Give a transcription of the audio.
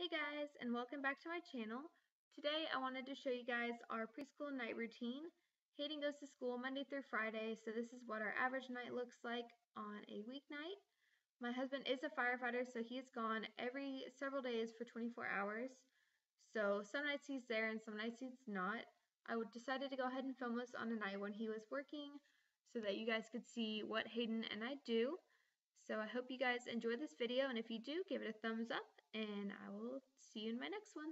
Hey guys, and welcome back to my channel. Today I wanted to show you guys our preschool night routine. Hayden goes to school Monday through Friday, so this is what our average night looks like on a weeknight. My husband is a firefighter, so he's gone every several days for 24 hours. So some nights he's there and some nights he's not. I decided to go ahead and film this on a night when he was working so that you guys could see what Hayden and I do. So I hope you guys enjoy this video, and if you do, give it a thumbs up and I will see you in my next one.